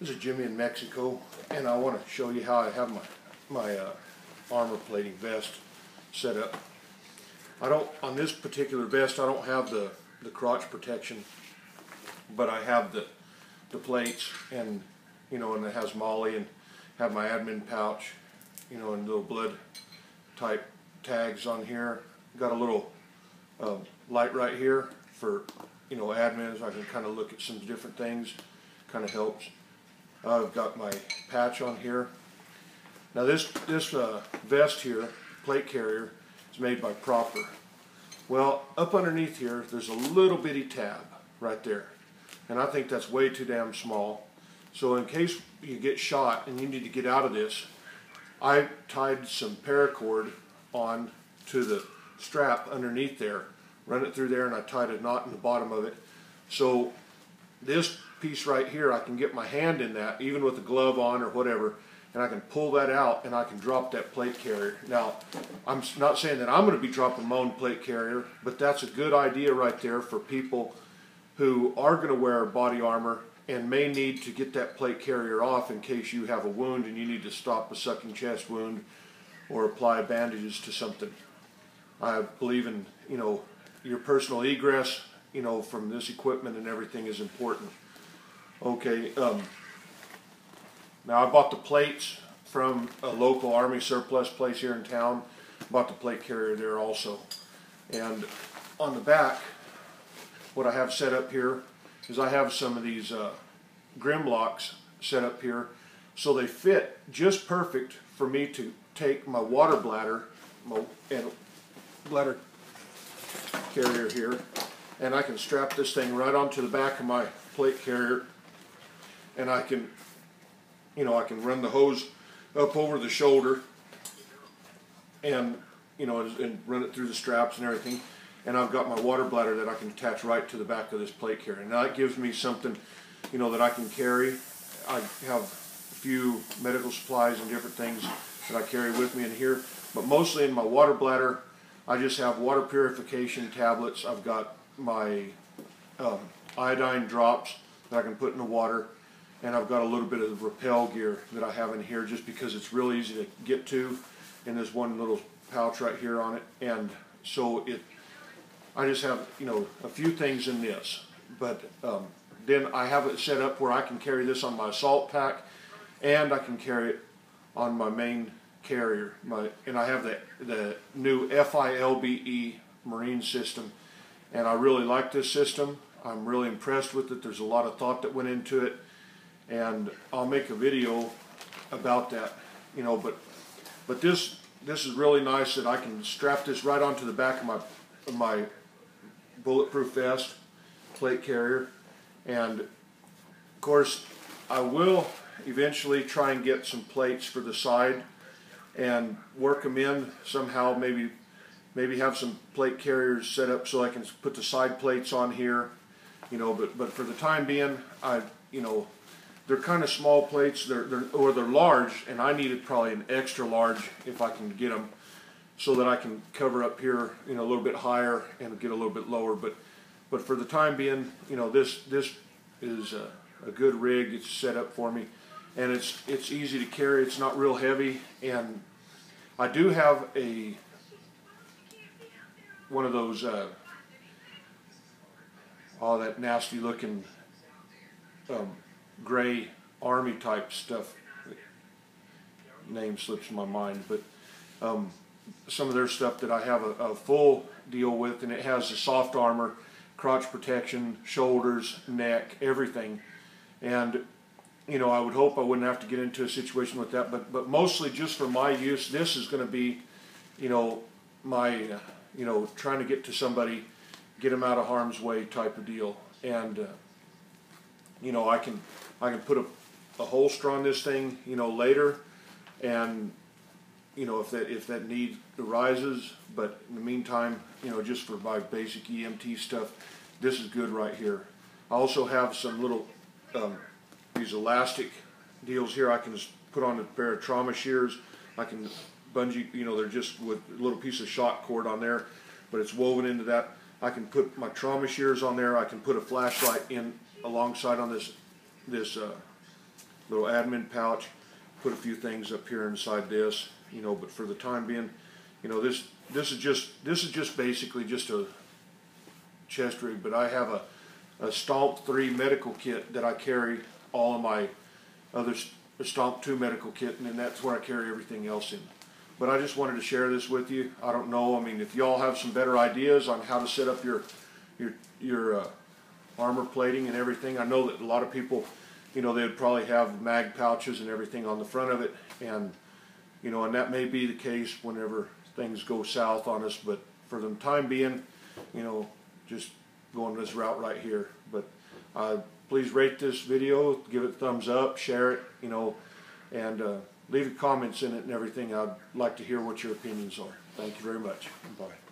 This is Jimmy in Mexico, and I want to show you how I have my my uh, armor plating vest set up. I don't on this particular vest. I don't have the the crotch protection, but I have the the plates, and you know, and it has MOLLE and have my admin pouch, you know, and little blood type tags on here. Got a little uh, light right here for you know admins. I can kind of look at some different things. Kind of helps. I've got my patch on here. Now this this uh, vest here, plate carrier, is made by Proper. Well, up underneath here, there's a little bitty tab right there, and I think that's way too damn small. So in case you get shot and you need to get out of this, I tied some paracord on to the strap underneath there, run it through there, and I tied a knot in the bottom of it. So this piece right here, I can get my hand in that, even with a glove on or whatever, and I can pull that out and I can drop that plate carrier. Now, I'm not saying that I'm going to be dropping my own plate carrier, but that's a good idea right there for people who are going to wear body armor and may need to get that plate carrier off in case you have a wound and you need to stop a sucking chest wound or apply bandages to something. I believe in, you know, your personal egress, you know, from this equipment and everything is important. Okay, um, now I bought the plates from a local Army surplus place here in town. Bought the plate carrier there also. And on the back, what I have set up here is I have some of these uh, GrimLocs set up here so they fit just perfect for me to take my water bladder my, and bladder carrier here and I can strap this thing right onto the back of my plate carrier and I can you know I can run the hose up over the shoulder and you know and run it through the straps and everything and I've got my water bladder that I can attach right to the back of this plate carrier. And that gives me something, you know, that I can carry. I have a few medical supplies and different things that I carry with me in here, but mostly in my water bladder, I just have water purification tablets. I've got my um, iodine drops that I can put in the water, and I've got a little bit of the rappel gear that I have in here just because it's really easy to get to, and there's one little pouch right here on it, and so it I just have, you know, a few things in this. But um, then I have it set up where I can carry this on my assault pack and I can carry it on my main carrier. My, and I have the, the new FILBE marine system. And I really like this system. I'm really impressed with it. There's a lot of thought that went into it. And I'll make a video about that, you know, but but this this is really nice that I can strap this right onto the back of my of my bulletproof vest, plate carrier, and of course I will eventually try and get some plates for the side and work them in somehow maybe maybe have some plate carriers set up so I can put the side plates on here you know but but for the time being I you know they're kind of small plates they're, they're or they're large and I needed probably an extra large if I can get them so that I can cover up here, you know, a little bit higher and get a little bit lower. But, but for the time being, you know, this this is a, a good rig. It's set up for me, and it's it's easy to carry. It's not real heavy, and I do have a one of those uh, all that nasty looking um, gray army type stuff. Name slips my mind, but. Um, some of their stuff that I have a, a, full deal with, and it has the soft armor, crotch protection, shoulders, neck, everything. And you know, I would hope I wouldn't have to get into a situation with that, but but mostly just for my use, this is going to be, you know, my, you know, trying to get to somebody, get them out of harm's way type of deal, and uh, you know, I can I can put a, a holster on this thing, you know, later, and you know, if that if that need arises. But in the meantime, you know, just for my basic EMT stuff, this is good right here. I also have some little um, these elastic deals here. I can put on a pair of trauma shears. I can bungee, you know, they're just with a little piece of shock cord on there, but it's woven into that. I can put my trauma shears on there. I can put a flashlight in alongside on this this uh, little admin pouch, put a few things up here inside this, you know, but for the time being, you know, this, this is just, this is just basically just a chest rig, but I have a, a Stomp three medical kit that I carry all of my other Stomp two medical kit, and then that's where I carry everything else in. But I just wanted to share this with you. I don't know, I mean, if y'all have some better ideas on how to set up your, your, your, uh, armor plating and everything, I know that a lot of people, you know, they'd probably have mag pouches and everything on the front of it, and, you know, and that may be the case whenever things go south on us, but for the time being, you know, just going this route right here. But uh, please rate this video, give it thumbs up, share it, you know, and uh, leave your comments in it and everything. I'd like to hear what your opinions are. Thank you very much. Bye.